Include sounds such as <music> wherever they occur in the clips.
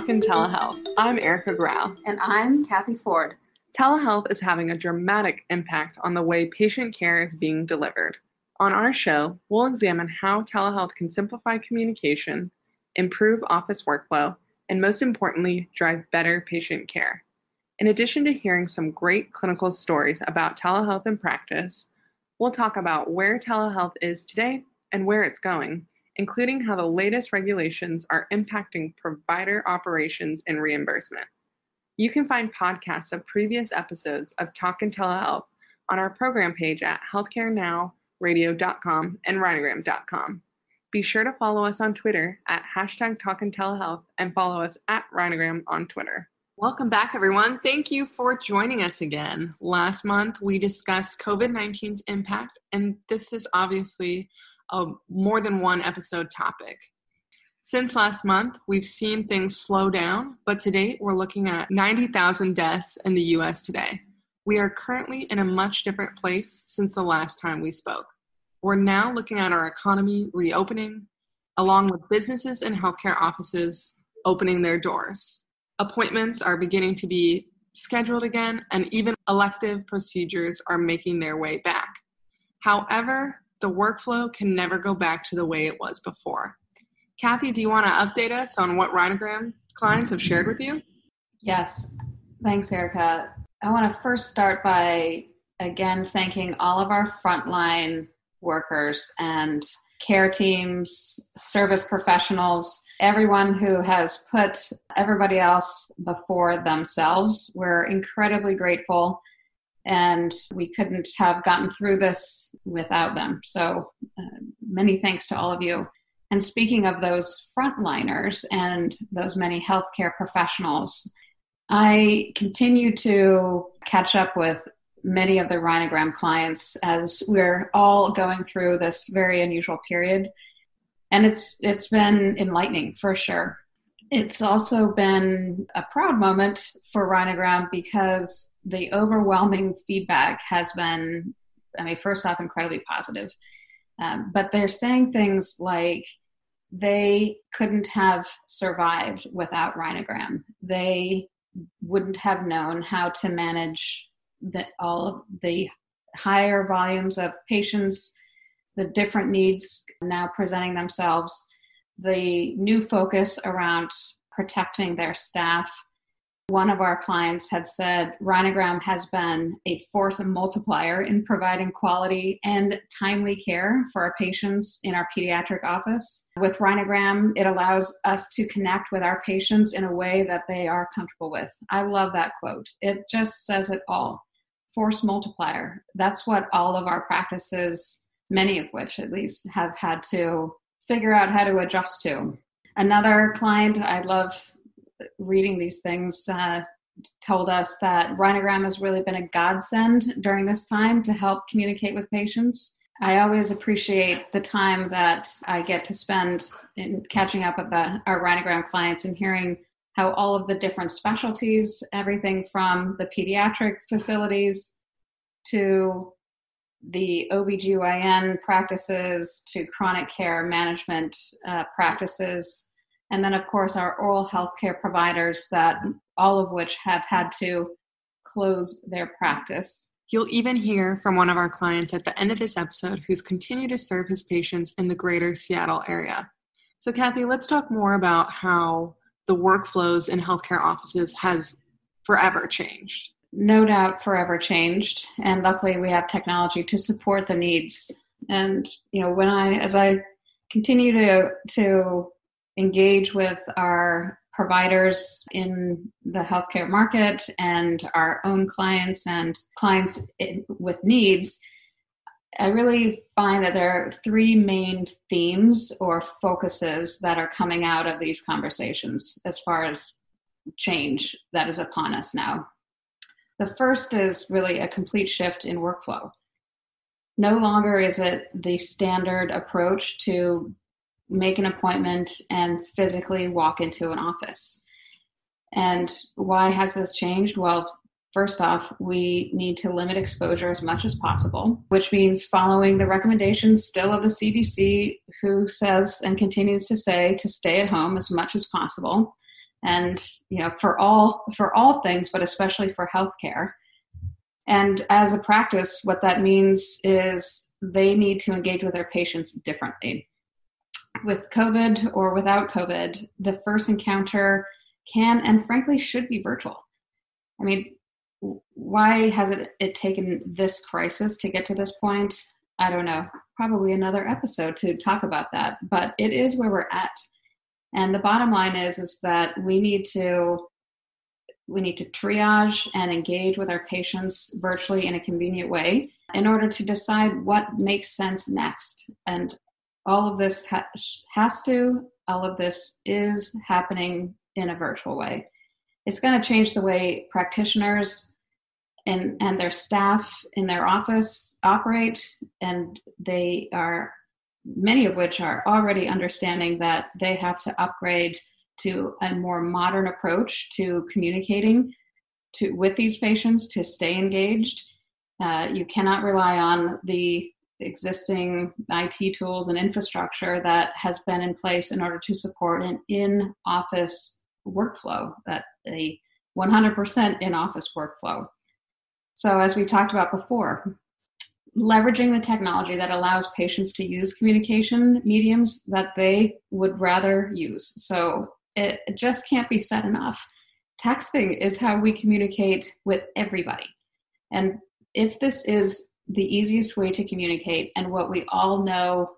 Talkin' Telehealth. I'm Erika Grau. And I'm Kathy Ford. Telehealth is having a dramatic impact on the way patient care is being delivered. On our show, we'll examine how telehealth can simplify communication, improve office workflow, and most importantly, drive better patient care. In addition to hearing some great clinical stories about telehealth in practice, we'll talk about where telehealth is today and where it's going, including how the latest regulations are impacting provider operations and reimbursement. You can find podcasts of previous episodes of Talkin' Telehealth on our program page at healthcarenowradio.com and rhinogram.com. Be sure to follow us on Twitter at hashtag Talkin' Telehealth and follow us at Rhinogram on Twitter. Welcome back, everyone. Thank you for joining us again. Last month, we discussed COVID 19's impact, and this is obviously a more than one episode topic. Since last month, we've seen things slow down, but to date, we're looking at 90,000 deaths in the US today. We are currently in a much different place since the last time we spoke. We're now looking at our economy reopening, along with businesses and healthcare offices opening their doors. Appointments are beginning to be scheduled again, and even elective procedures are making their way back. However, the workflow can never go back to the way it was before. Kathy, do you want to update us on what Rhinogram clients have shared with you? Yes. Thanks, Erika. I want to first start by again thanking all of our frontline workers and care teams, service professionals, everyone who has put everybody else before themselves. We're incredibly grateful, and we couldn't have gotten through this without them. So, uh, many thanks to all of you. And speaking of those frontliners and those many healthcare professionals, I continue to catch up with many of the Rhinogram clients as we're all going through this very unusual period. And it's it's been enlightening for sure. It's also been a proud moment for Rhinogram because the overwhelming feedback has been, I mean, first off, incredibly positive. Um, but they're saying things like they couldn't have survived without Rhinogram. They wouldn't have known how to manage the, all of the higher volumes of patients, the different needs now presenting themselves, the new focus around protecting their staff. One of our clients had said Rhinogram has been a force multiplier in providing quality and timely care for our patients in our pediatric office. With Rhinogram, it allows us to connect with our patients in a way that they are comfortable with. I love that quote. It just says it all force multiplier. That's what all of our practices, many of which at least, have had to figure out how to adjust to. Another client, I love reading these things, uh, told us that Rhinogram has really been a godsend during this time to help communicate with patients. I always appreciate the time that I get to spend in catching up with the, our Rhinogram clients and hearing how all of the different specialties, everything from the pediatric facilities to the OBGYN practices to chronic care management uh, practices, and then, of course, our oral health care providers that all of which have had to close their practice. You'll even hear from one of our clients at the end of this episode who's continued to serve his patients in the greater Seattle area. So, Kathy, let's talk more about how the workflows in healthcare offices has forever changed. No doubt forever changed. And luckily we have technology to support the needs. And, you know, when I, as I continue to, to engage with our providers in the healthcare market and our own clients and clients with needs, I really find that there are three main themes or focuses that are coming out of these conversations as far as change that is upon us now. The first is really a complete shift in workflow. No longer is it the standard approach to make an appointment and physically walk into an office. And why has this changed? Well, First off, we need to limit exposure as much as possible, which means following the recommendations still of the CDC, who says and continues to say to stay at home as much as possible. And you know for all for all things but especially for healthcare. And as a practice what that means is they need to engage with their patients differently. With covid or without covid the first encounter can and frankly should be virtual. I mean why has it, it taken this crisis to get to this point? I don't know. Probably another episode to talk about that but it is where we're at and the bottom line is is that we need to we need to triage and engage with our patients virtually in a convenient way in order to decide what makes sense next. And all of this ha- has to, all of this is happening in a virtual way. It's going to change the way practitioners and, and their staff in their office operate, and they are many of which are already understanding that they have to upgrade to a more modern approach to communicating to with these patients to stay engaged. Uh, you cannot rely on the existing IT tools and infrastructure that has been in place in order to support an in-office workflow, that a 100% in-office workflow. So as we talked about before, leveraging the technology that allows patients to use communication mediums that they would rather use. So it, just can't be said enough. Texting is how we communicate with everybody. And if this is the easiest way to communicate and what we all know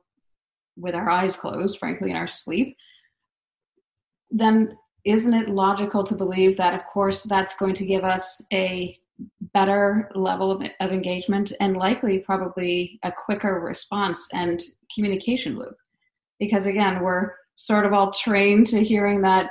with our eyes closed, frankly, in our sleep, then isn't it logical to believe that, of course, that's going to give us a better level of, of engagement and likely probably a quicker response and communication loop? Because again, we're sort of all trained to hearing that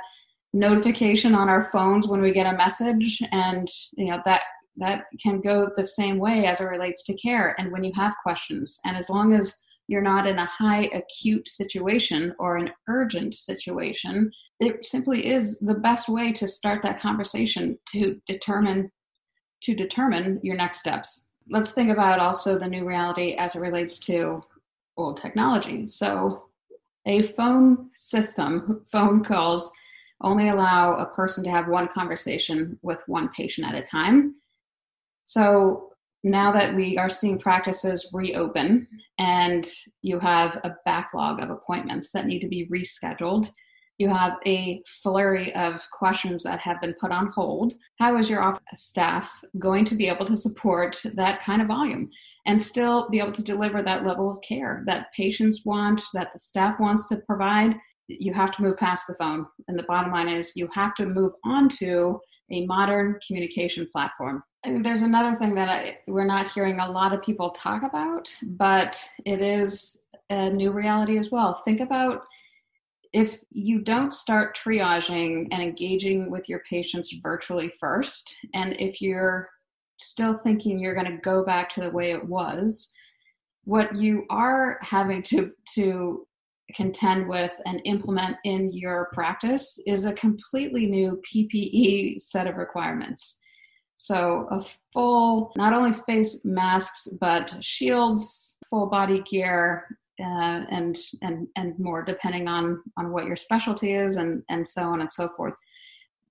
notification on our phones when we get a message and you know that that can go the same way as it relates to care and when you have questions and as long as you're not in a high acute situation or an urgent situation it simply is the best way to start that conversation to determine to determine your next steps let's think about also the new reality as it relates to old technology so a phone system, <laughs> phone calls only allow a person to have one conversation with one patient at a time. So now that we are seeing practices reopen and you have a backlog of appointments that need to be rescheduled, you have a flurry of questions that have been put on hold. How is your office staff going to be able to support that kind of volume and still be able to deliver that level of care that patients want, that the staff wants to provide? You have to move past the phone. And the bottom line is you have to move on to a modern communication platform. And there's another thing that I, we're not hearing a lot of people talk about, but it is a new reality as well. Think about if you don't start triaging and engaging with your patients virtually first, and if you're still thinking you're going to go back to the way it was, what you are having to to contend with and implement in your practice is a completely new PPE set of requirements. So, a full, not only face masks, but shields, full body gear, uh, and and and more depending on on what your specialty is and and so on and so forth.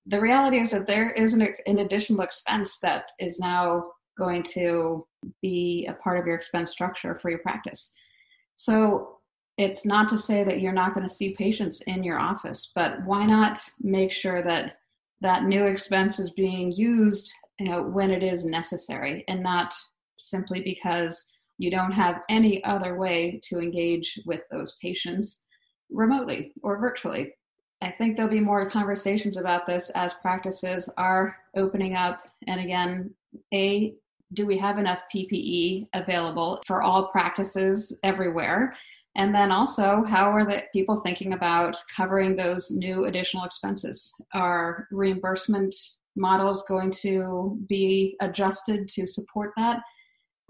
The reality is that there is an, an additional expense that is now going to be a part of your expense structure for your practice. So it's not to say that you're not going to see patients in your office but why not make sure that that new expense is being used you know when it is necessary and not simply because you don't have any other way to engage with those patients remotely or virtually. I think there'll be more conversations about this as practices are opening up. And again, A, do we have enough PPE available for all practices everywhere? And then also, how are the people thinking about covering those new additional expenses? Are reimbursement models going to be adjusted to support that?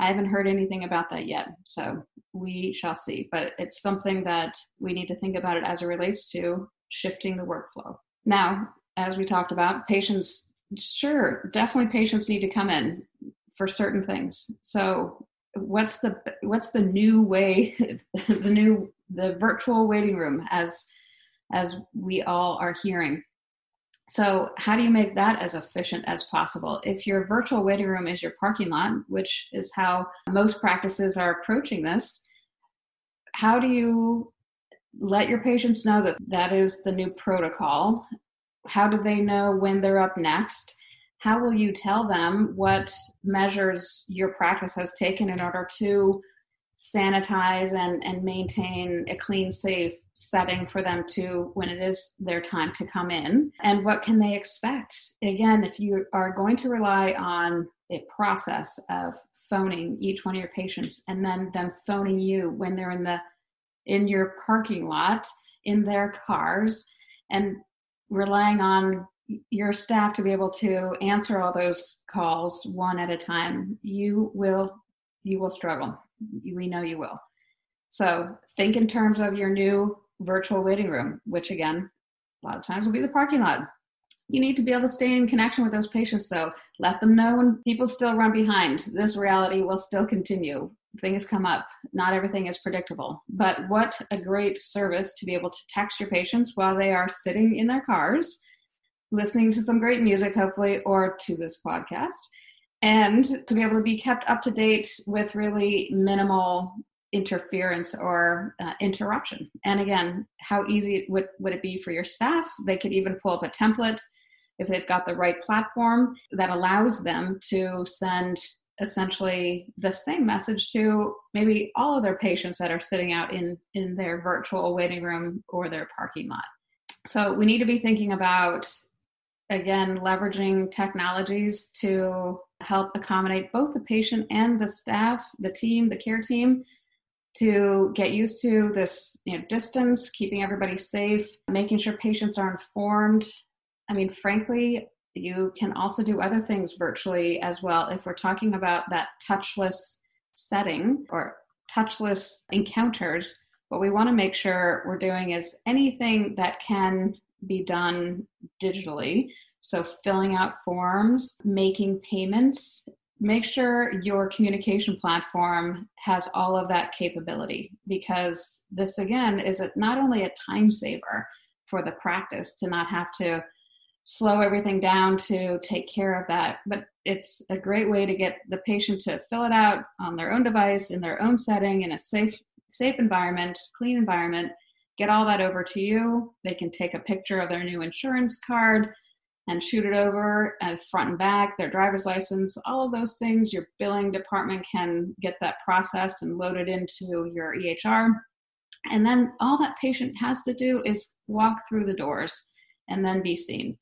I haven't heard anything about that yet, so we shall see. But it's something that we need to think about it as it relates to shifting the workflow. Now, as we talked about, patients, sure, definitely patients need to come in for certain things. So what's the what's the new way <laughs> the new the virtual waiting room as as we all are hearing So, how do you make that as efficient as possible? If your virtual waiting room is your parking lot, which is how most practices are approaching this, how do you let your patients know that that is the new protocol? How do they know when they're up next? How will you tell them what measures your practice has taken in order to sanitize and, and maintain a clean, safe setting for them to when it is their time to come in. And what can they expect? Again if you are going to rely on a process of phoning each one of your patients and then them phoning you when they're in the in your parking lot in their cars and relying on your staff to be able to answer all those calls one at a time you will you will struggle. We know you will so think in terms of your new virtual waiting room, which again, a lot of times will be the parking lot. You need to be able to stay in connection with those patients, though. Let them know when people still run behind. This reality will still continue. Things come up. Not everything is predictable. But what a great service to be able to text your patients while they are sitting in their cars, listening to some great music, hopefully, or to this podcast, and to be able to be kept up to date with really minimal interference or uh, interruption. And again, how easy would, would it be for your staff? They could even pull up a template if they've got the right platform that allows them to send essentially the same message to maybe all of their patients that are sitting out in, in their virtual waiting room or their parking lot. So we need to be thinking about, again, leveraging technologies to help accommodate both the patient and the staff, the team, the care team, to get used to this you know, distance, keeping everybody safe, making sure patients are informed. I mean, frankly, you can also do other things virtually as well. If we're talking about that touchless setting or touchless encounters, what we want to make sure we're doing is anything that can be done digitally. So, filling out forms, making payments, make sure your communication platform has all of that capability because this again is a, not only a time saver for the practice to not have to slow everything down to take care of that but it's a great way to get the patient to fill it out on their own device in their own setting in a safe safe environment clean environment get all that over to you. They can take a picture of their new insurance card and shoot it over and front and back, their driver's license, all of those things. Your billing department can get that processed and loaded into your EHR. And then all that patient has to do is walk through the doors and then be seen.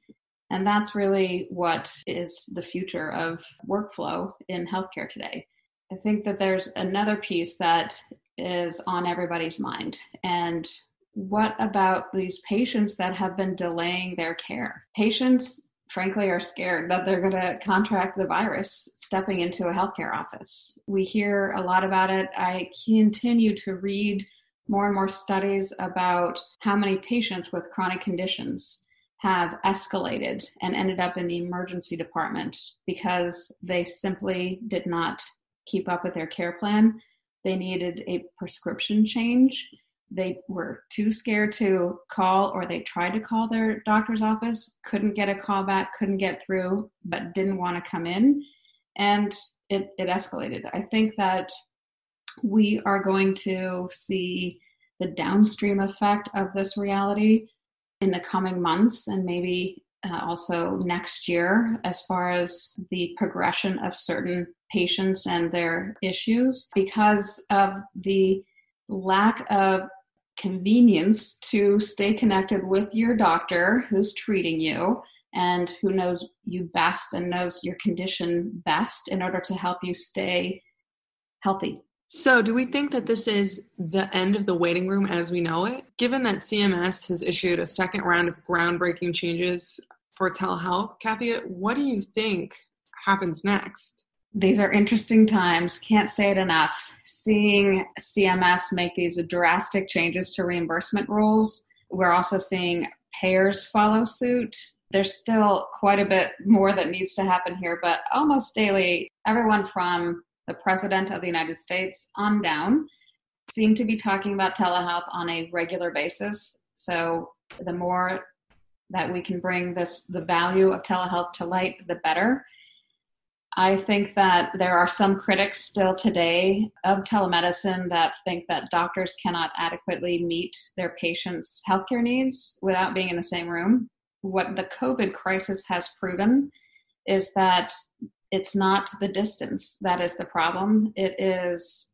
And that's really what is the future of workflow in healthcare today. I think that there's another piece that is on everybody's mind, and what about these patients that have been delaying their care? Patients, frankly, are scared that they're going to contract the virus stepping into a healthcare office. We hear a lot about it. I continue to read more and more studies about how many patients with chronic conditions have escalated and ended up in the emergency department because they simply did not keep up with their care plan. They needed a prescription change they were too scared to call or they tried to call their doctor's office couldn't get a call back couldn't get through but didn't want to come in. And it, it escalated. I think that we are going to see the downstream effect of this reality in the coming months and maybe uh, also next year as far as the progression of certain patients and their issues because of the lack of convenience to stay connected with your doctor who's treating you and who knows you best and knows your condition best in order to help you stay healthy. So, do we think that this is the end of the waiting room as we know it? Given that CMS has issued a second round of groundbreaking changes for telehealth, Kathy, what do you think happens next? These are interesting times. Can't say it enough. Seeing CMS make these drastic changes to reimbursement rules, we're also seeing payers follow suit. There's still quite a bit more that needs to happen here, but almost daily, everyone from the President of the United States on down seem to be talking about telehealth on a regular basis. So the more that we can bring this the value of telehealth to light, the better. I think that there are some critics still today of telemedicine that think that doctors cannot adequately meet their patients' healthcare needs without being in the same room. What the COVID crisis has proven is that it's not the distance that is the problem. It is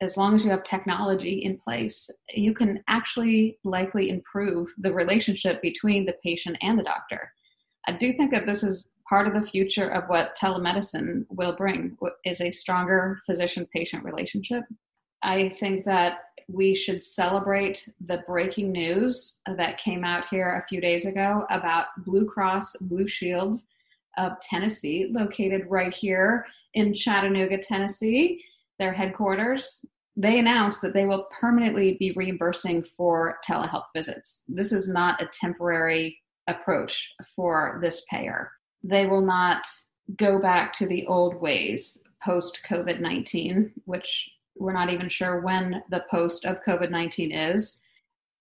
as long as you have technology in place, you can actually likely improve the relationship between the patient and the doctor. I do think that this is part of the future of what telemedicine will bring is a stronger physician patient relationship. I think that we should celebrate the breaking news that came out here a few days ago about Blue Cross Blue Shield of Tennessee, located right here in Chattanooga, Tennessee, their headquarters. They announced that they will permanently be reimbursing for telehealth visits. This is not a temporary approach for this payer. They will not go back to the old ways post COVID 19, which we're not even sure when the post of COVID 19 is.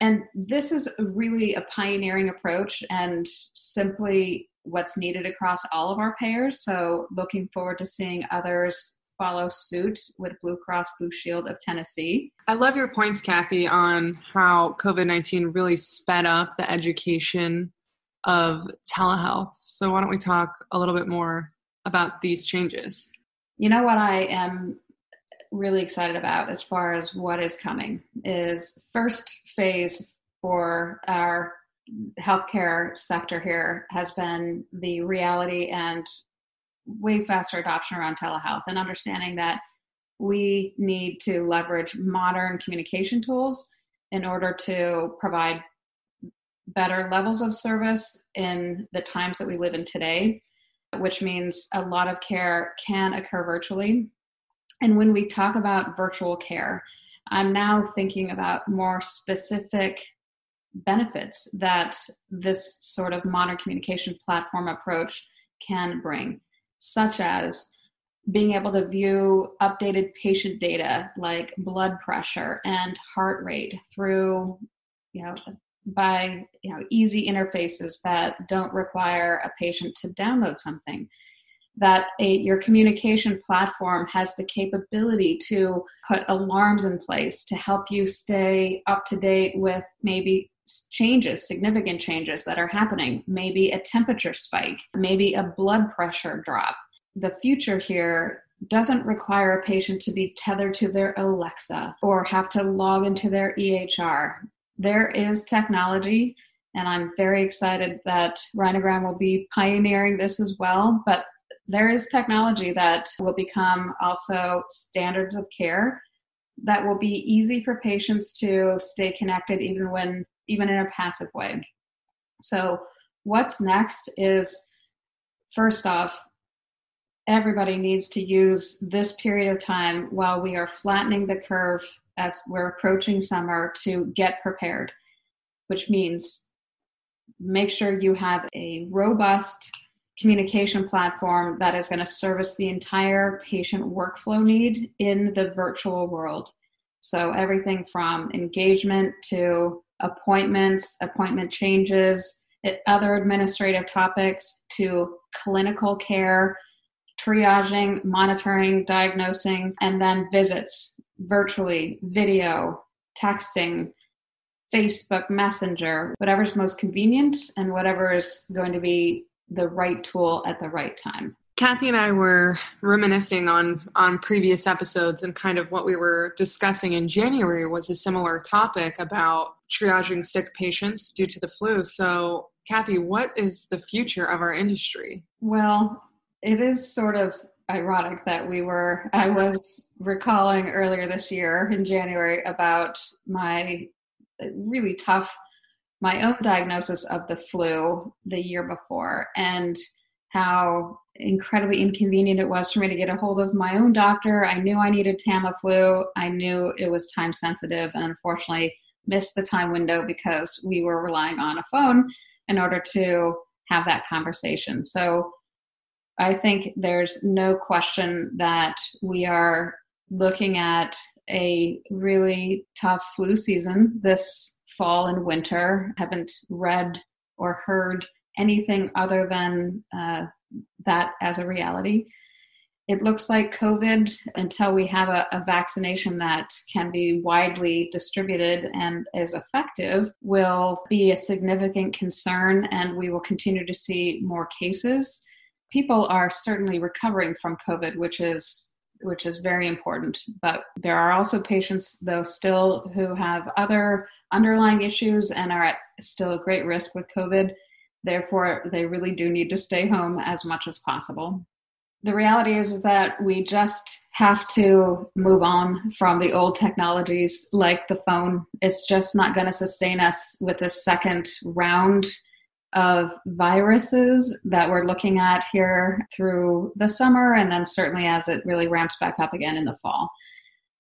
And this is really a pioneering approach and simply what's needed across all of our payers. So, looking forward to seeing others follow suit with Blue Cross Blue Shield of Tennessee. I love your points, Kathy, on how COVID 19 really sped up the education of telehealth. So, why don't we talk a little bit more about these changes? You know what I am really excited about as far as what is coming is first phase for our healthcare sector here has been the reality and way faster adoption around telehealth and understanding that we need to leverage modern communication tools in order to provide better levels of service in the times that we live in today, which means a lot of care can occur virtually. And when we talk about virtual care, I'm now thinking about more specific benefits that this sort of modern communication platform approach can bring, such as being able to view updated patient data like blood pressure and heart rate through you know by you know easy interfaces that don't require a patient to download something that a, your communication platform has the capability to put alarms in place to help you stay up to date with maybe changes, significant changes that are happening, maybe a temperature spike, maybe a blood pressure drop. The future here doesn't require a patient to be tethered to their Alexa or have to log into their EHR there is technology, and I'm very excited that Rhinogram will be pioneering this as well. But there is technology that will become also standards of care that will be easy for patients to stay connected even when even in a passive way. So what's next is first off everybody needs to use this period of time while we are flattening the curve as we're approaching summer to get prepared, which means make sure you have a robust communication platform that is going to service the entire patient workflow need in the virtual world. So, everything from engagement to appointments, appointment changes, eh, other administrative topics to clinical care, triaging, monitoring, diagnosing, and then visits virtually, video, texting, Facebook Messenger, whatever's most convenient and whatever is going to be the right tool at the right time. Kathy and I were reminiscing on on previous episodes and kind of what we were discussing in January was a similar topic about triaging sick patients due to the flu. So, Kathy, what is the future of our industry? Well, it is sort of ironic that we were i was recalling earlier this year in january about my really tough my own diagnosis of the flu the year before and how incredibly inconvenient it was for me to get a hold of my own doctor. I knew i needed tamiflu. I knew it was time sensitive and unfortunately missed the time window because we were relying on a phone in order to have that conversation. So I think there's no question that we are looking at a really tough flu season this fall and winter. Haven't read or heard anything other than uh, that as a reality. It looks like COVID, until we have a, a, vaccination that can be widely distributed and is effective, will be a significant concern, and we will continue to see more cases. People are certainly recovering from COVID, which is which is very important. But there are also patients, though, still who have other underlying issues and are at still great risk with COVID. Therefore, they really do need to stay home as much as possible. The reality is, is that we just have to move on from the old technologies like the phone. It's just not going to sustain us with this second round of viruses that we're looking at here through the summer, and then certainly as it really ramps back up again in the fall.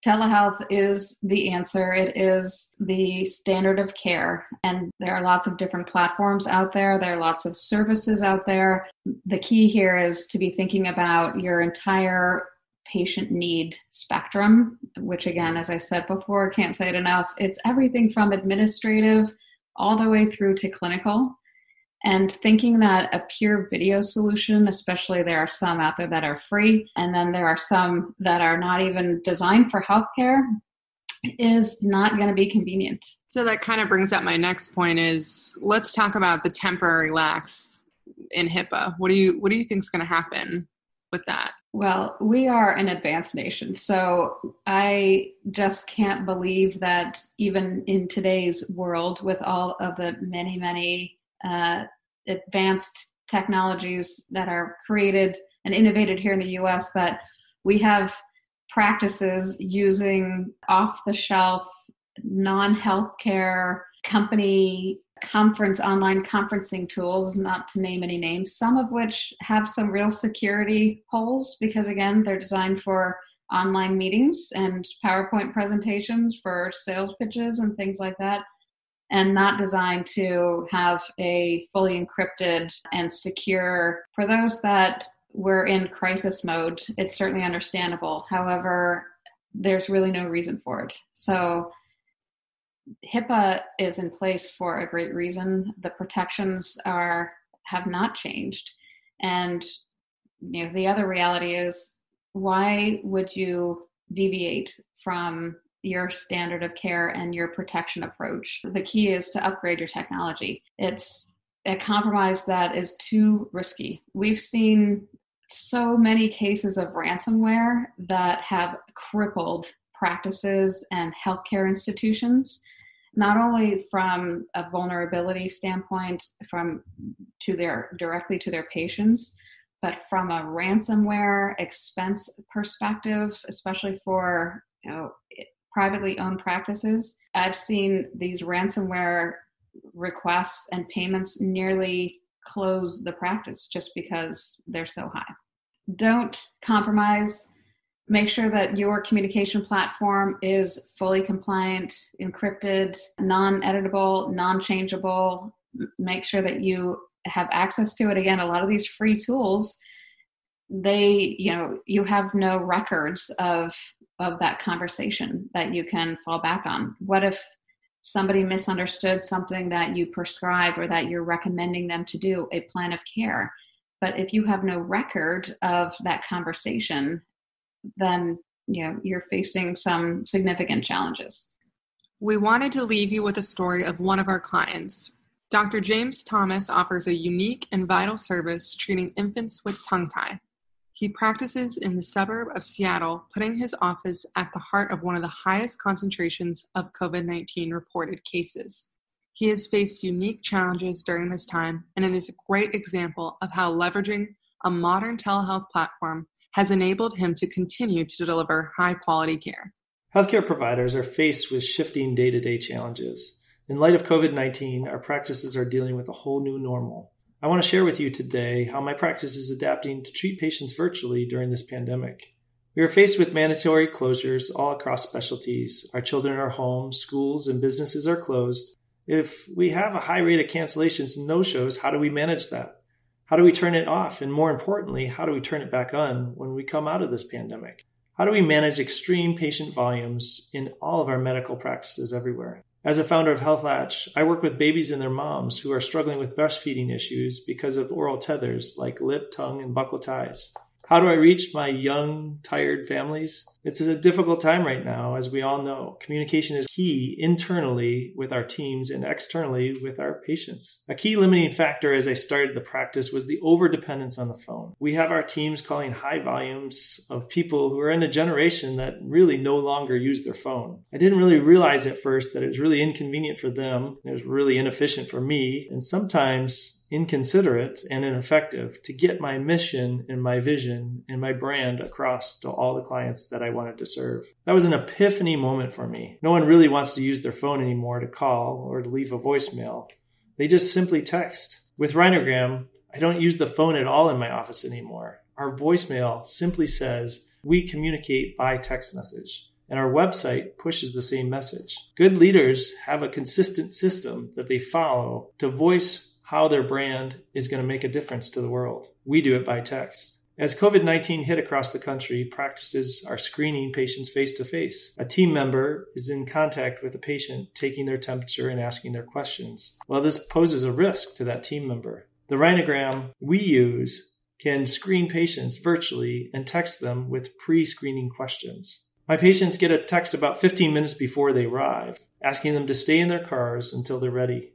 Telehealth is the answer. It is the standard of care. And there are lots of different platforms out there. There are lots of services out there. The key here is to be thinking about your entire patient need spectrum, which, again, as I said before, can't say it enough. It's everything from administrative all the way through to clinical and thinking that a pure video solution, especially there are some out there that are free, and then there are some that are not even designed for healthcare, is not going to be convenient. So that kind of brings up my next point is let's talk about the temporary lax in HIPAA. What do you what do you think is going to happen with that? Well, we are an advanced nation. So I just can't believe that even in today's world, with all of the many, many uh, advanced technologies that are created and innovated here in the US that we have practices using off the shelf non healthcare company conference online conferencing tools not to name any names some of which have some real security holes because again they're designed for online meetings and powerpoint presentations for sales pitches and things like that and not designed to have a fully encrypted and secure. For those that were in crisis mode, it's certainly understandable. However, there's really no reason for it. So, HIPAA is in place for a great reason. The protections are have not changed, and you know the other reality is why would you deviate from your standard of care and your protection approach. The key is to upgrade your technology. It's a compromise that is too risky. We've seen so many cases of ransomware that have crippled practices and healthcare institutions not only from a vulnerability standpoint from to their directly to their patients but from a ransomware expense perspective especially for you know privately owned practices, I've seen these ransomware requests and payments nearly close the practice just because they're so high. Don't compromise. Make sure that your communication platform is fully compliant, encrypted, non editable, non changeable. Make sure that you have access to it. Again, a lot of these free tools, they, you know, you have no records of of that conversation that you can fall back on. What if somebody misunderstood something that you prescribe or that you're recommending them to do, a plan of care? But if you have no record of that conversation, then you know you're facing some significant challenges. We wanted to leave you with a story of one of our clients. Dr. James Thomas offers a unique and vital service treating infants with tongue tie. He practices in the suburb of Seattle, putting his office at the heart of one of the highest concentrations of COVID 19 reported cases. He has faced unique challenges during this time, and it is a great example of how leveraging a modern telehealth platform has enabled him to continue to deliver high quality care. Healthcare providers are faced with shifting day to day challenges. In light of COVID 19, our practices are dealing with a whole new normal. I want to share with you today how my practice is adapting to treat patients virtually during this pandemic. We are faced with mandatory closures all across specialties. Our children are home, schools and businesses are closed. If we have a high rate of cancellations and no shows, how do we manage that? How do we turn it off? And more importantly, how do we turn it back on when we come out of this pandemic? How do we manage extreme patient volumes in all of our medical practices everywhere? As a founder of Health Latch, I work with babies and their moms who are struggling with breastfeeding issues because of oral tethers like lip, tongue, and buccal ties. How do I reach my young, tired families? It's a difficult time right now, as we all know. Communication is key internally with our teams and externally with our patients. A key limiting factor as I started the practice was the overdependence on the phone. We have our teams calling high volumes of people who are in a generation that really no longer use their phone. I didn't really realize at first that it was really inconvenient for them, it was really inefficient for me, and sometimes inconsiderate and ineffective to get my mission and my vision and my brand across to all the clients that I wanted to serve. That was an epiphany moment for me. No one really wants to use their phone anymore to call or to leave a voicemail. They just simply text. With Rhinogram, I don't use the phone at all in my office anymore. Our voicemail simply says, we communicate by text message and our website pushes the same message. Good leaders have a consistent system that they follow to voice how their brand is going to make a difference to the world. We do it by text. As COVID 19 hit across the country, practices are screening patients face to face. A team member is in contact with a patient, taking their temperature and asking their questions. Well, this poses a risk to that team member. The rhinogram we use can screen patients virtually and text them with pre screening questions. My patients get a text about 15 minutes before they arrive, asking them to stay in their cars until they're ready.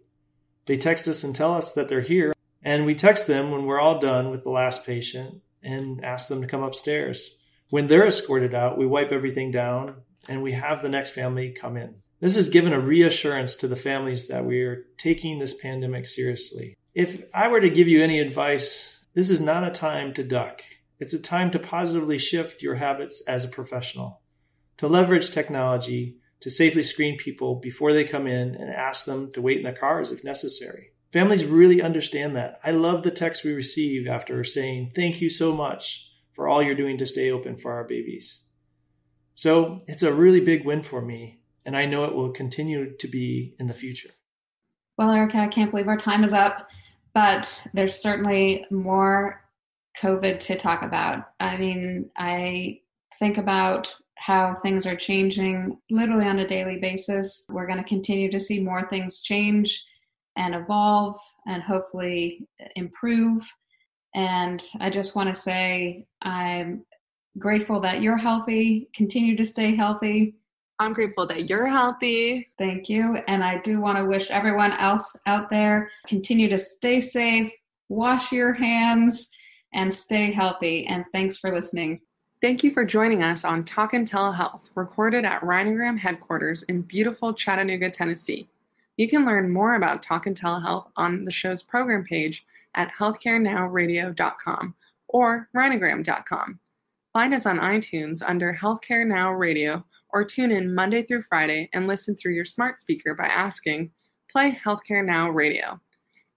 They text us and tell us that they're here. And we text them when we're all done with the last patient and ask them to come upstairs. When they're escorted out, we wipe everything down and we have the next family come in. This has given a reassurance to the families that we are taking this pandemic seriously. If I were to give you any advice, this is not a time to duck. It's a time to positively shift your habits as a professional, to leverage technology to safely screen people before they come in and ask them to wait in their cars if necessary. Families really understand that. I love the text we receive after saying, Thank you so much for all you're doing to stay open for our babies. So it's a really big win for me, and I know it will continue to be in the future. Well, Erika, I can't believe our time is up, but there's certainly more COVID to talk about. I mean, I think about how things are changing literally on a daily basis. We're going to continue to see more things change and evolve and hopefully improve. And I just want to say I'm grateful that you're healthy. Continue to stay healthy. I'm grateful that you're healthy. Thank you. And I do want to wish everyone else out there continue to stay safe, wash your hands, and stay healthy. And thanks for listening. Thank you for joining us on Talkin' Telehealth, recorded at Rhinogram headquarters in beautiful Chattanooga, Tennessee. You can learn more about Talkin' Telehealth on the show's program page at healthcarenowradio.com or rhinogram.com. Find us on iTunes under Healthcare Now Radio or tune in Monday through Friday and listen through your smart speaker by asking, Play Healthcare Now Radio.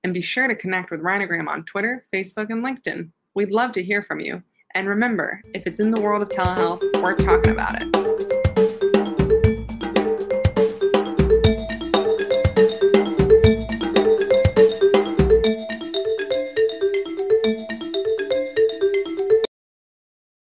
And be sure to connect with Rhinogram on Twitter, Facebook, and LinkedIn. We'd love to hear from you. And remember, if it's in the world of telehealth, we're talking about it.